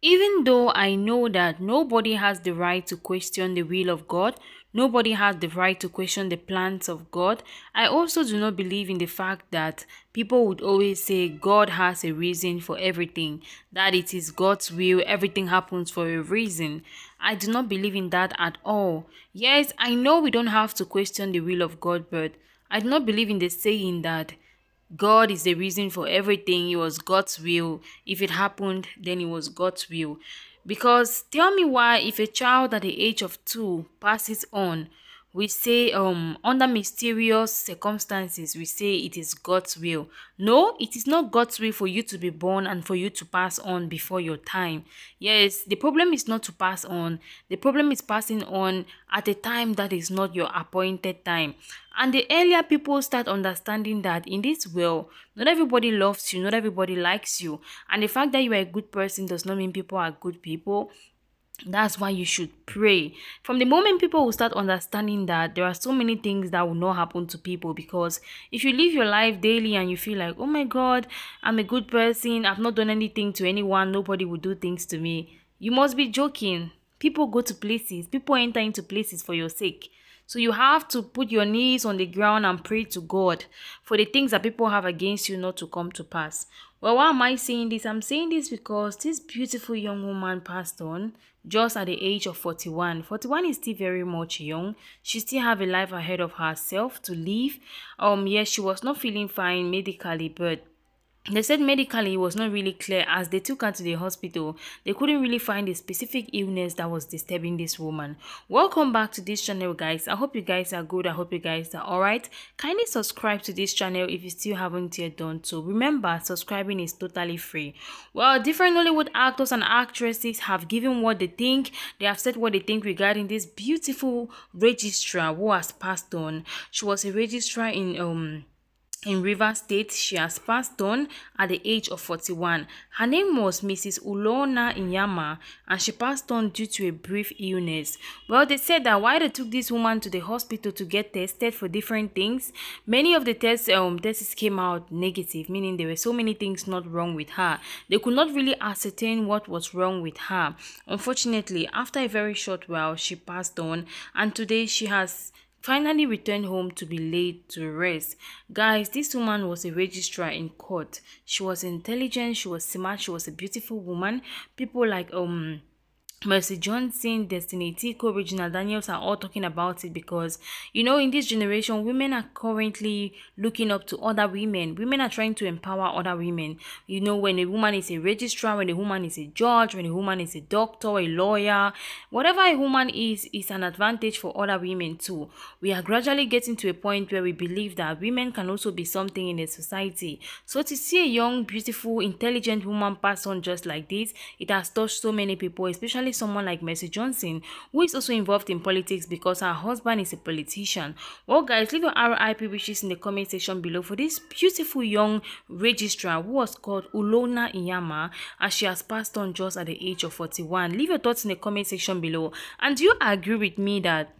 Even though I know that nobody has the right to question the will of God, nobody has the right to question the plans of God, I also do not believe in the fact that people would always say God has a reason for everything, that it is God's will, everything happens for a reason. I do not believe in that at all. Yes, I know we don't have to question the will of God, but I do not believe in the saying that God is the reason for everything. It was God's will. If it happened, then it was God's will. Because tell me why, if a child at the age of two passes on, we say um under mysterious circumstances we say it is god's will. No it is not god's will for you to be born and for you to pass on before your time. Yes the problem is not to pass on. The problem is passing on at a time that is not your appointed time. And the earlier people start understanding that in this world not everybody loves you not everybody likes you. And the fact that you are a good person does not mean people are good people that's why you should pray. From the moment people will start understanding that there are so many things that will not happen to people because if you live your life daily and you feel like oh my god i'm a good person i've not done anything to anyone nobody will do things to me you must be joking. People go to places people enter into places for your sake so you have to put your knees on the ground and pray to God for the things that people have against you not to come to pass. Well, why am I saying this? I'm saying this because this beautiful young woman passed on just at the age of 41. 41 is still very much young. She still have a life ahead of herself to live. Um, yes, she was not feeling fine medically, but they said medically it was not really clear as they took her to the hospital. They couldn't really find a specific illness that was disturbing this woman. Welcome back to this channel guys. I hope you guys are good. I hope you guys are alright. Kindly subscribe to this channel if you still haven't yet done so. Remember, subscribing is totally free. Well, different Nollywood actors and actresses have given what they think. They have said what they think regarding this beautiful registrar who has passed on. She was a registrar in um in River State, she has passed on at the age of 41. Her name was Mrs. Ulona Inyama and she passed on due to a brief illness. Well, they said that while they took this woman to the hospital to get tested for different things, many of the tests um tests came out negative, meaning there were so many things not wrong with her. They could not really ascertain what was wrong with her. Unfortunately, after a very short while, she passed on and today she has finally returned home to be laid to rest. Guys, this woman was a registrar in court. She was intelligent, she was smart, she was a beautiful woman. People like um Mercy Johnson, Destiny Etiko, Regina Daniels are all talking about it because, you know, in this generation, women are currently looking up to other women. Women are trying to empower other women. You know, when a woman is a registrar, when a woman is a judge, when a woman is a doctor, a lawyer, whatever a woman is, is an advantage for other women too. We are gradually getting to a point where we believe that women can also be something in a society. So to see a young, beautiful, intelligent woman pass on just like this, it has touched so many people, especially especially someone like Mercy Johnson, who is also involved in politics because her husband is a politician. Well, guys, leave your RIP wishes in the comment section below for this beautiful young registrar who was called Ulona Iyama as she has passed on just at the age of 41. Leave your thoughts in the comment section below. And do you agree with me that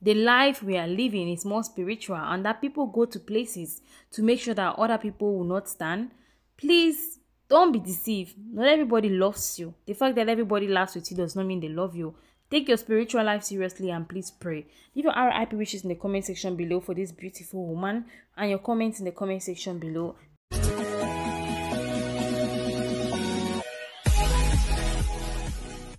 the life we are living is more spiritual and that people go to places to make sure that other people will not stand? Please don't be deceived. Not everybody loves you. The fact that everybody laughs with you does not mean they love you. Take your spiritual life seriously and please pray. Leave your RIP wishes in the comment section below for this beautiful woman and your comments in the comment section below.